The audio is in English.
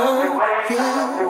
Oh, yeah.